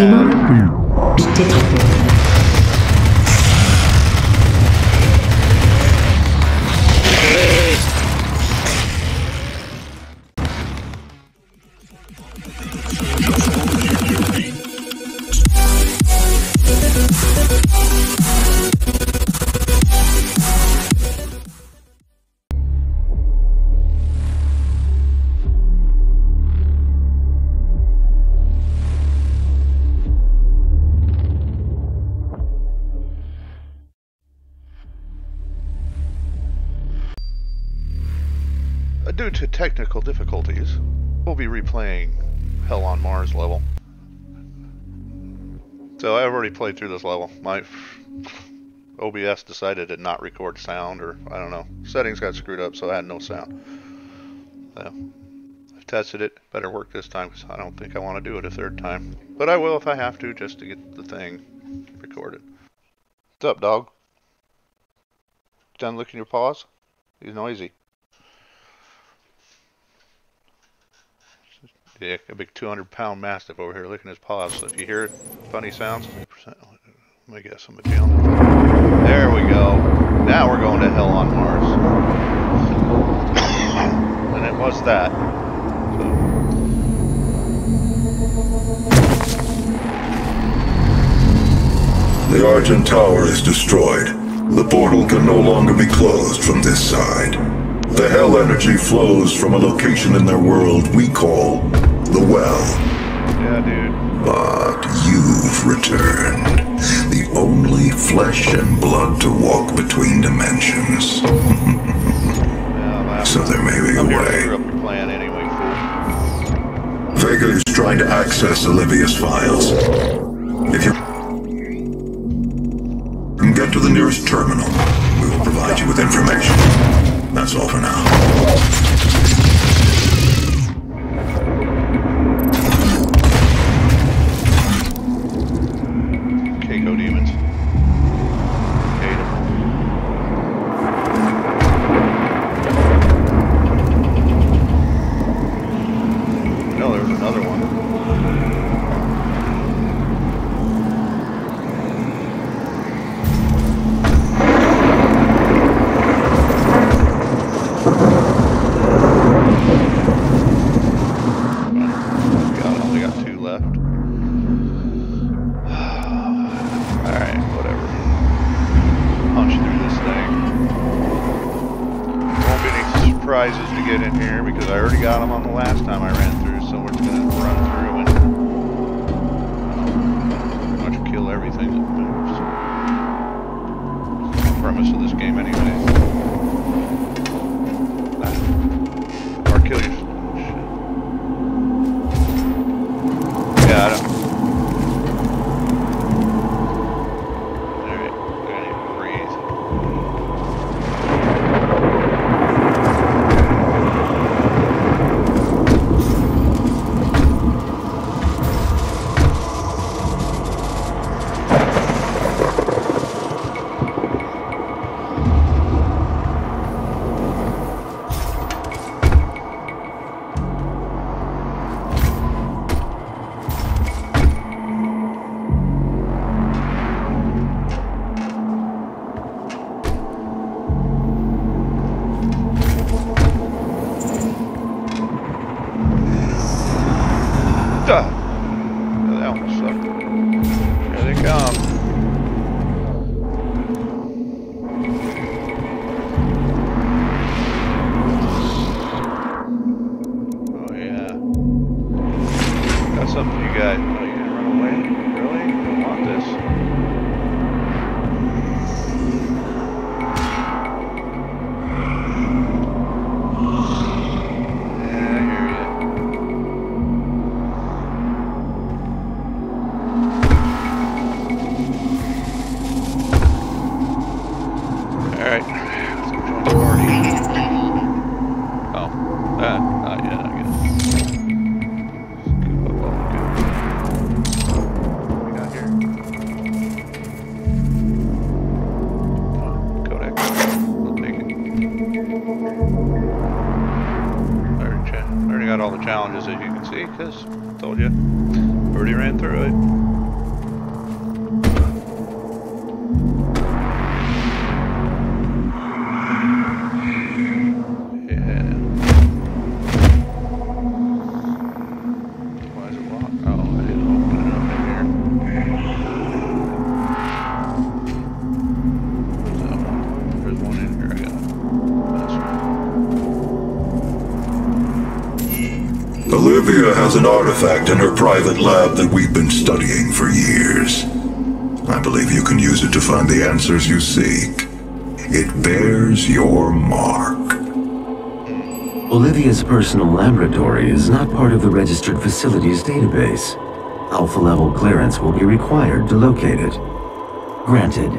Demand detected. Uh, played through this level. My OBS decided to not record sound, or I don't know. Settings got screwed up, so I had no sound. So I've tested it. Better work this time, because I don't think I want to do it a third time. But I will if I have to, just to get the thing recorded. What's up, dog? Done licking your paws? He's noisy. A big 200 pound mastiff over here licking his paws. So if you hear funny sounds, let me guess, I'm a down. There we go. Now we're going to hell on Mars. and it was that. The Argent Tower is destroyed. The portal can no longer be closed from this side. The Hell energy flows from a location in their world we call the Well. Yeah, dude. But you've returned. The only flesh and blood to walk between dimensions. Yeah, So there may be a I'm here to way. screw up your plan anyway. Vega is trying to access Olivia's files. If you can get to the nearest terminal, we will provide you with information. That's all for now. Surprises to get in here because I already got them on the last time I ran through, so we're just gonna run through and pretty much kill everything that moves. The premise of this game anyway. Or kill your challenges as you can see, because told you, already ran through it. Artifact in her private lab that we've been studying for years. I believe you can use it to find the answers you seek. It bears your mark. Olivia's personal laboratory is not part of the registered facilities database. Alpha level clearance will be required to locate it. Granted.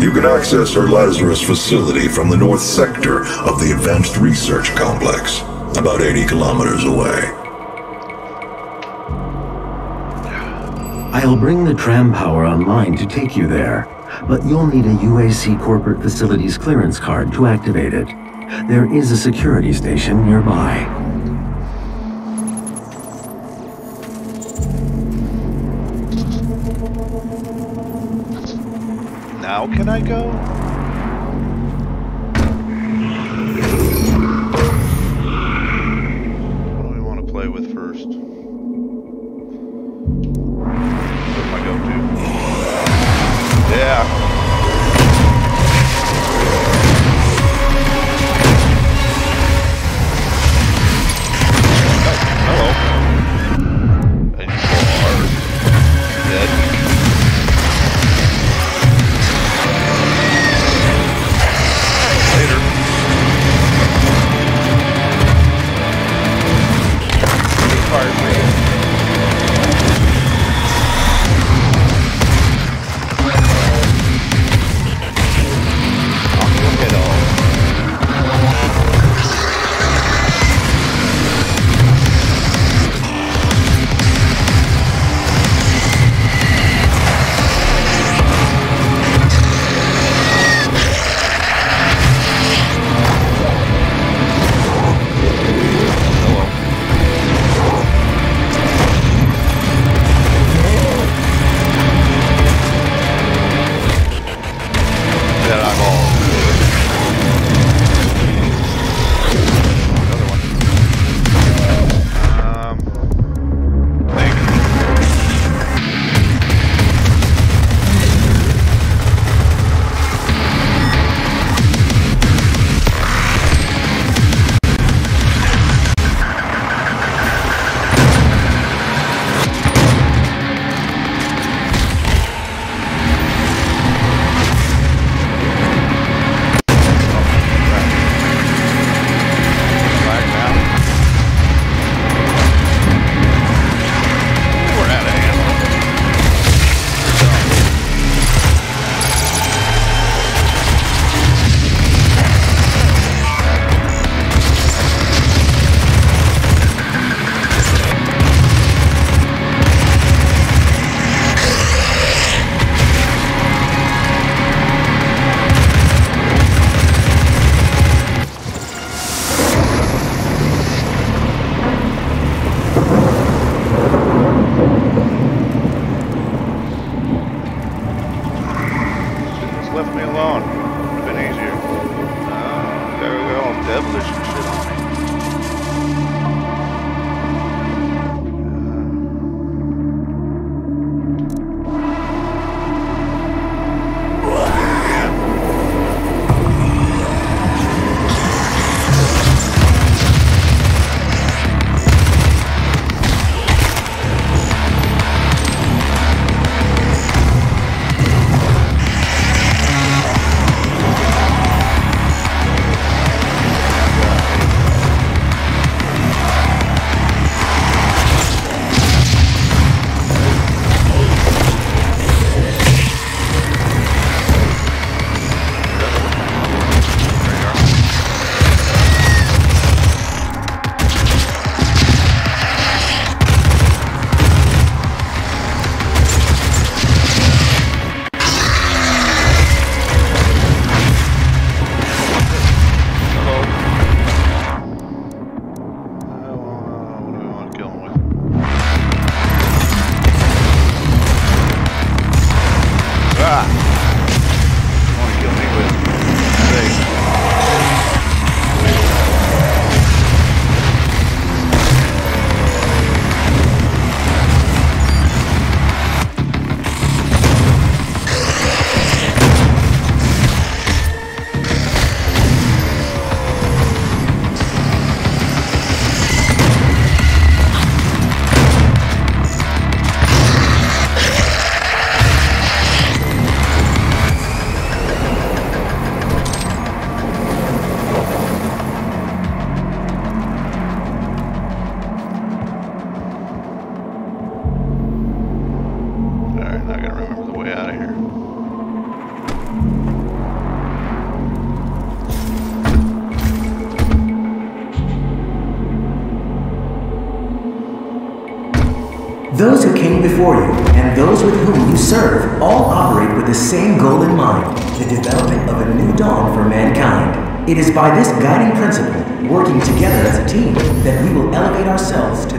You can access her Lazarus facility from the north sector of the Advanced Research Complex, about 80 kilometers away. I'll bring the tram power online to take you there, but you'll need a UAC corporate facilities clearance card to activate it. There is a security station nearby. Now can I go? Before you and those with whom you serve all operate with the same goal in mind the development of a new dawn for mankind. It is by this guiding principle, working together as a team, that we will elevate ourselves to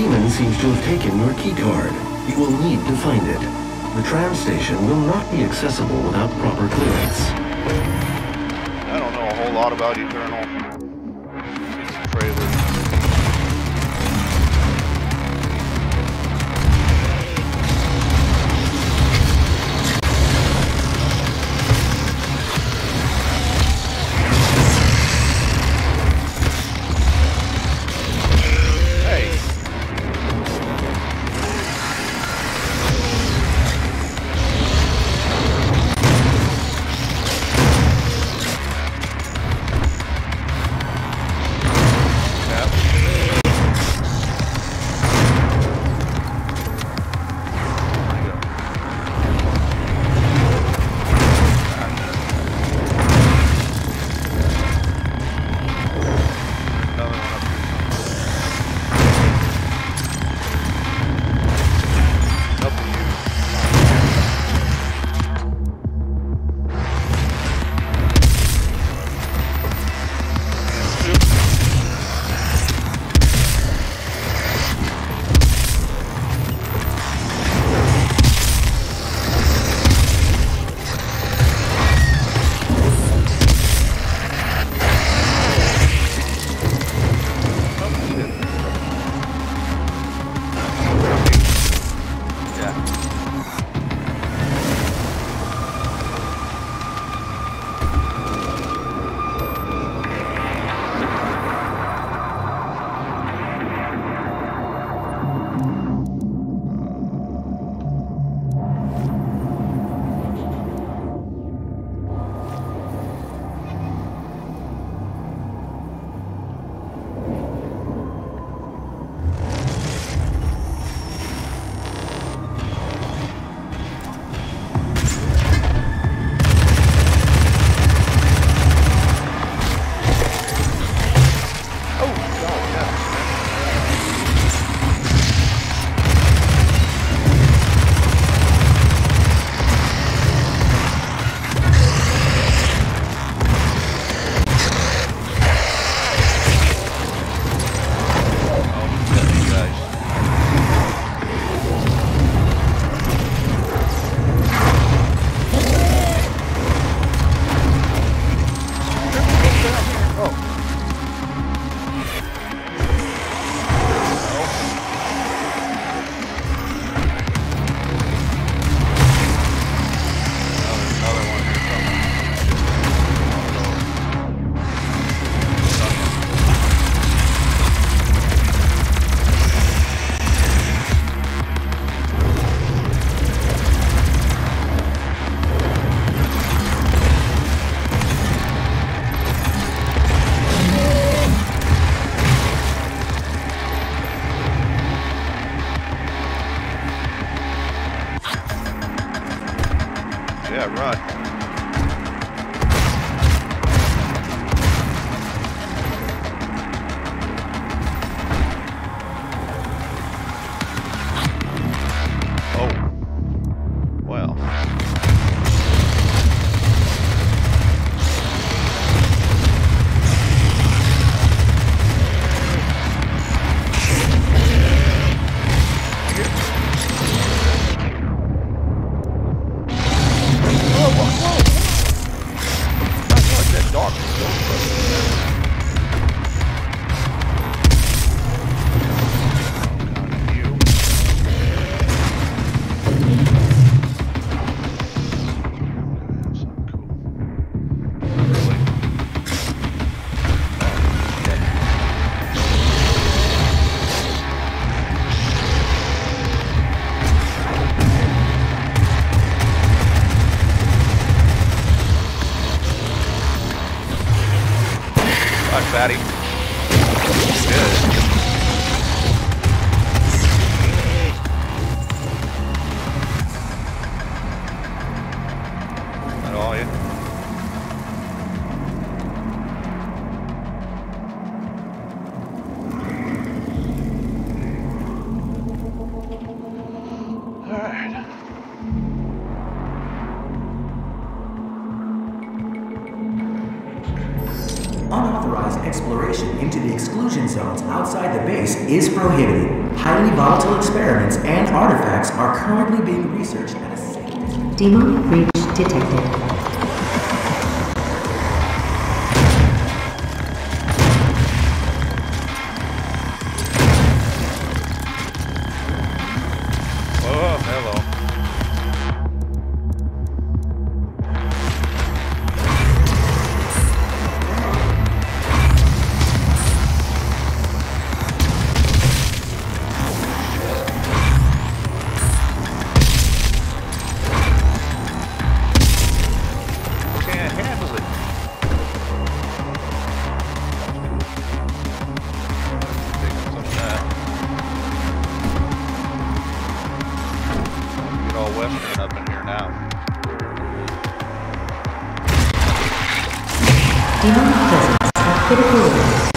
demon seems to have taken your key card. You will need to find it. The tram station will not be accessible without proper clearance. I don't know a whole lot about Eternal. It's a trailer. Exploration into the exclusion zones outside the base is prohibited. Highly volatile experiments and artifacts are currently being researched at a safe distance. Breach detected. All western up in here now. Demonic presence at critical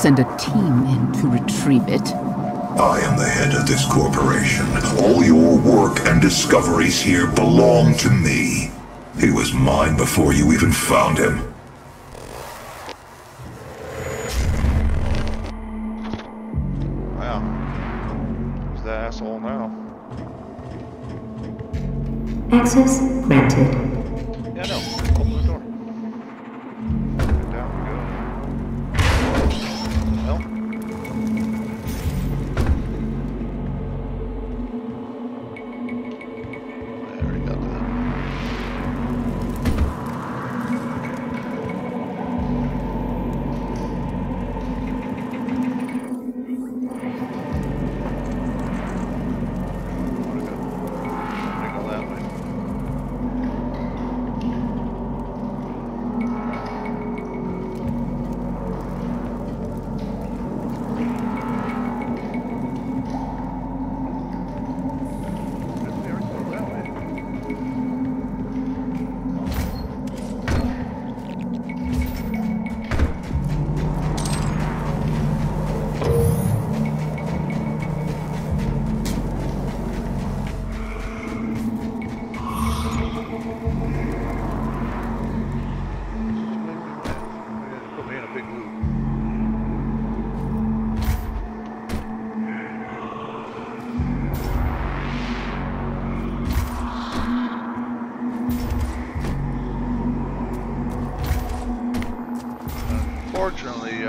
send a team in to retrieve it. I am the head of this corporation. All your work and discoveries here belong to me. He was mine before you even found him. Wow. Who's the asshole now? Access granted.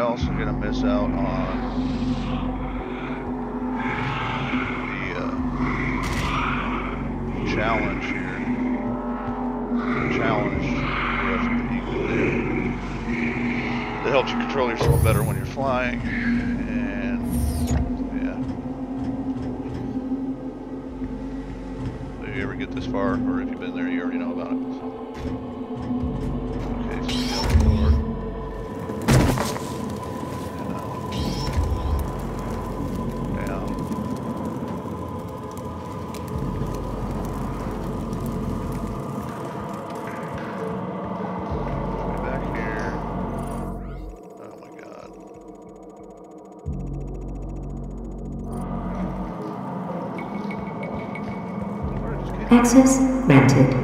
You're also gonna miss out on the uh, challenge here. The Challenge that helps you control yourself better when you're flying. And yeah, if you ever get this far, or if you've been there, you already know about it. Did this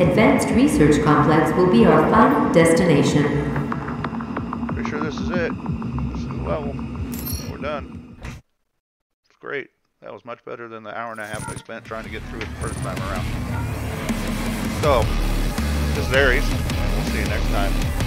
Advanced Research Complex will be our final destination. Pretty sure this is it. This is the level. We're done. It's great. That was much better than the hour and a half I spent trying to get through it the first time around. So, this varies. We'll see you next time.